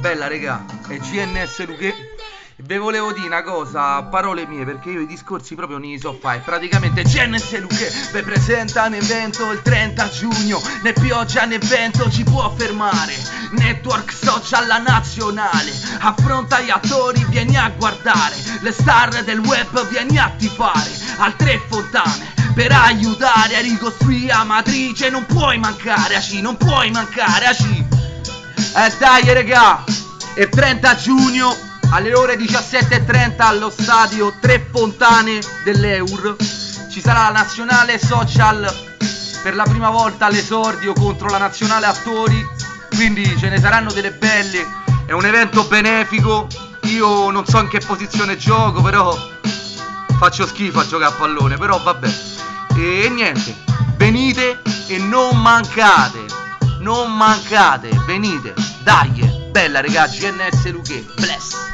Bella regà, è GNS Luche. Ve volevo dire una cosa parole mie perché io i discorsi proprio non li so fare. Praticamente GNS Luche vi presenta un evento il 30 giugno. Né pioggia né vento ci può fermare. Network social la nazionale. Affronta gli attori, vieni a guardare. Le star del web vieni a tifare. Al tre fontane per aiutare a ricostruire la matrice. Non puoi mancare, Aci, non puoi mancare, Aci. Eh dai regà, il 30 giugno alle ore 17.30 allo stadio Tre Fontane dell'Eur. Ci sarà la nazionale social per la prima volta all'esordio contro la nazionale attori, quindi ce ne saranno delle belle, è un evento benefico, io non so in che posizione gioco, però faccio schifo a giocare a pallone, però vabbè. E, e niente, venite e non mancate, non mancate, venite, dai, bella ragazzi, GNS Luche, bless.